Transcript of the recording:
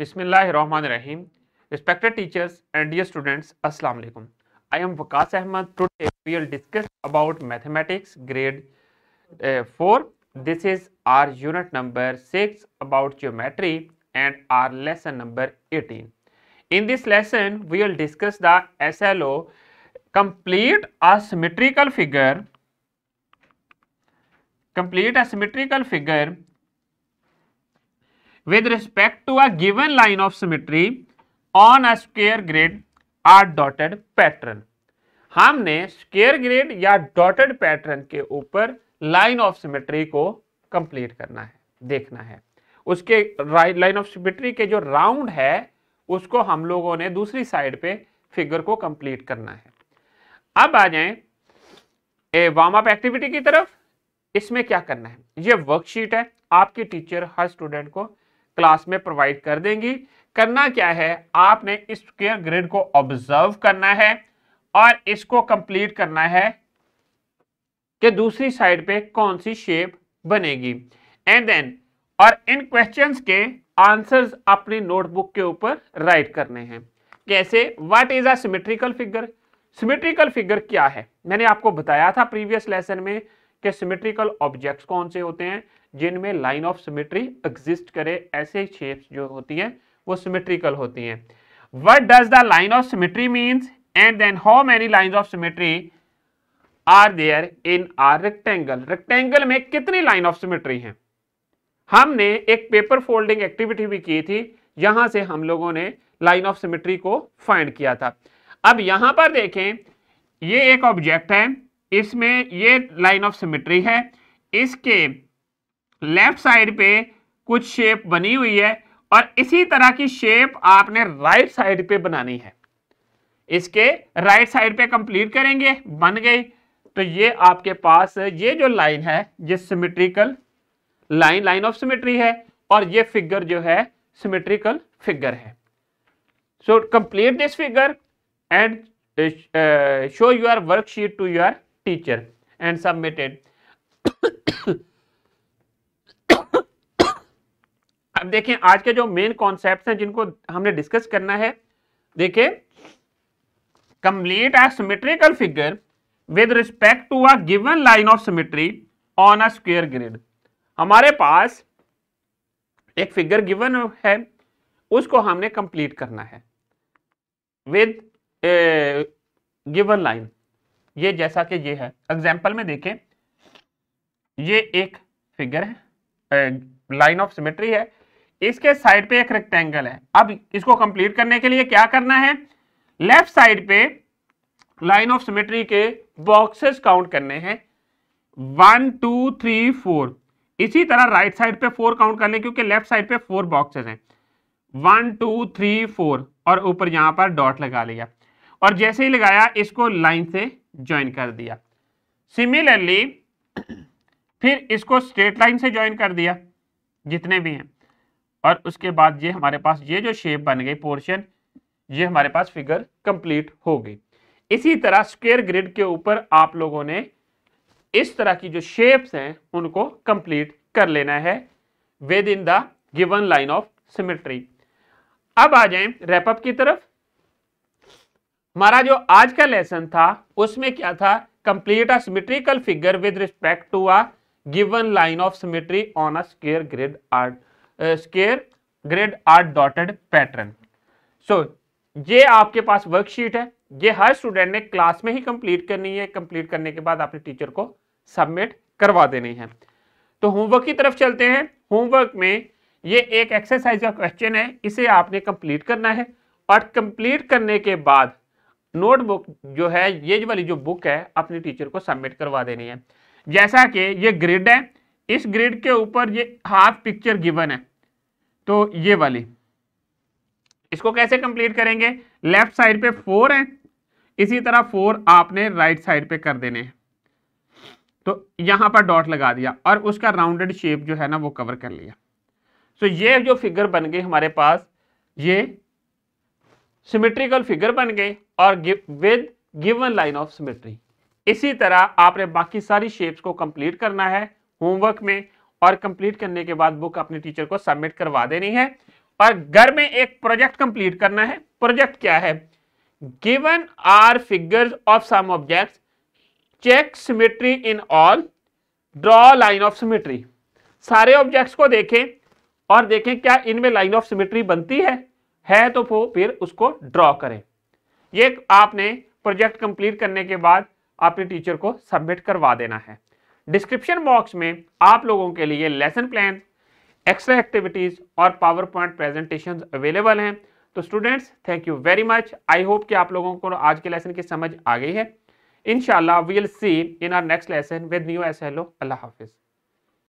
Bismillahirrahmanirrahim. Respected teachers and dear students, Assalamu alaikum. I am Waqas Ahmad. Today we will discuss about mathematics grade uh, 4. This is our unit number 6 about geometry and our lesson number 18. In this lesson, we will discuss the SLO complete a symmetrical figure complete a symmetrical figure with respect to a given line of symmetry on a square grid or dotted pattern. हमने square grid या dotted pattern के ऊपर line of symmetry को complete करना है, देखना है। उसके लाइन ऑफ़ सिमेट्री के जो राउंड है, उसको हम लोगों ने दूसरी साइड पे फिगर को कंप्लीट करना है। अब आ जाएँ वार्म अप एक्टिविटी की तरफ़। इसमें क्या करना है? ये वर्कशीट है, आपके टीचर हर स्टूडेंट को क्लास में प्रोवाइड कर देंगी। करना क्या है? आपने इस स्क्वेयर ग्रिड को ऑब्ज़र्व करना है और इसको कंप्लीट करना है कि दूसरी साइड पे कौन सी शेप बनेगी। एंड देन और इन क्वेश्चंस के आंसर्स अपनी नोटबुक के ऊपर राइट करने हैं। कैसे? What is a symmetrical figure symmetrical figure क्या है? मैंने आपको बताया था प्रीवियस लेसन में कि सिमेट्रिकल ऑब्जेक्ट्स कौन से होते हैं। जिनमें लाइन ऑफ़ सिमेट्री एग्जिस्ट करे, ऐसे शेप्स जो होती हैं, वो सिमेट्रिकल होती हैं। What does the line of symmetry means and then how many lines of symmetry are there in a rectangle rectangle में कितनी लाइन ऑफ़ सिमेट्री हैं? हमने एक पेपर फोल्डिंग एक्टिविटी भी की थी, यहाँ से हम लोगों ने लाइन ऑफ़ सिमेट्री को फाइंड किया था। अब यहाँ पर देखें, ये एक ऑब्जेक्ट है, इसमें ये लाइन ऑफ़ सिमेट्री है, इसके लेफ़्ट साइड पे कुछ शेप बनी हुई है और इसी तरह की शेप आपने राइट साइड पे बनानी है। इसके राइट साइड पे कंप्लीट करेंगे, बन गई। तो ये आपके पास, ये जो लाइन है, ये symmetrical line line of symmetry है और ये फिगर जो है सिमेट्रिकल फिगर है। So complete this figure and show your worksheet to your teacher and submitted अब देखें, आज के जो मेन कॉन्सेप्ट हैं, जिनको हमने डिस्कस करना है देखिए complete a figure with respect to a given line of symmetry on a square grid हमारे पास एक फिगर गिवन है, उसको हमने कंप्लीट करना है विद गिवन लाइन ये जैसा कि ये है। एग्ज़ाम्पल में देखें, ये एक फिगर है लाइन ऑफ़ सिमेट्री है इसके साइड पे एक रेक्टेंगल है। अब इसको कंप्लीट करने के लिए क्या करना है? लेफ़्ट साइड पे लाइन ऑफ़ सिमेट्री के बॉक्सेस काउंट करने हैं। वन टू थ्री फोर इसी तरह राइट साइड पे फोर काउंट करने क्योंकि लेफ़्ट साइड पे फोर बॉक्सेस हैं। वन टू थ्री फोर और ऊपर यहाँ पर डॉट लगा लिया। और जैसे ही लगाया, इसको लाइन से ज्वाइन कर दिया। सिमिलरली फिर इसको स्ट्रेट लाइन से ज्वाइन कर दिया, जितने भी हैं। और उसके बाद ये हमारे पास, ये जो शेप बन गई पोर्शन ये हमारे पास फिगर कंप्लीट हो गई। इसी तरह स्क्वेयर ग्रिड के ऊपर आप लोगों ने इस तरह की जो शेप्स हैं, उनको कंप्लीट कर लेना है within the given line of symmetry अब आ जाएँ रैपअप की तरफ़। हमारा जो आज का लेसन था, उसमें क्या था? Complete a symmetrical figure with respect to a given line of symmetry on a square grid or square grid or dotted pattern so ये आपके पास वर्कशीट है। ये हर स्टूडेंट ने क्लास में ही कंप्लीट करनी है। कंप्लीट करने के बाद अपने टीचर को सबमिट करवा देनी है। तो होमवर्क की तरफ़ चलते हैं। होमवर्क में ये एक एक्सरसाइज का क्वेश्चन है। इसे आपने कंप्लीट करना है। और कंप्लीट करने के बाद नोटबुक जो है, ये वाली जो बुक है, अपने टीचर को सबमिट करवा देनी है। जैसा कि ये ग्रिड है। इस ग्रिड के ऊपर ये हाफ़ पिक्चर गिवन है। तो ये वाली। इसको कैसे कंप्लीट करेंगे? लेफ़्ट साइड पे फोर है। इसी तरह फोर आपने राइट साइड पे कर देने हैं। तो यहाँ पर डॉट लगा दिया और उसका राउंडेड शेप जो है ना वो कवर कर लिया। तो ये जो फिगर बन गई हमारे पास, ये सिमेट्रिकल फिगर बन गए और with given line of symmetry इसी तरह आपने बाकी सारी शेप्स को कंप्लीट करना है। होमवर्क में और कंप्लीट करने के बाद बुक अपने टीचर को सबमिट करवा देनी है। और घर में एक प्रोजेक्ट कंप्लीट करना है। प्रोजेक्ट क्या है? Given are figures of some objects check symmetry in all draw line of symmetry सारे ऑब्जेक्ट्स को देखें और देखें क्या इनमें लाइन ऑफ़ सिमेट्री बनती है। है तो वो फिर उसको ड्रॉ करें। ये आपने प्रोजेक्ट कंप्लीट करने के बाद अपने टीचर को सबमिट करवा देना है। डिस्क्रिप्शन बॉक्स में आप लोगों के लिए लेसन प्लान एक्स्ट्रा एक्टिविटीज़ और पावर पॉइंट प्रेजेंटेशन अवेलेबल हैं। तो students thank you very much I hope कि आप लोगों को आज के लेसन की समझ आ गई है। इनशाला we'll see in our next lesson with new S hello अल्लाह हाफिज़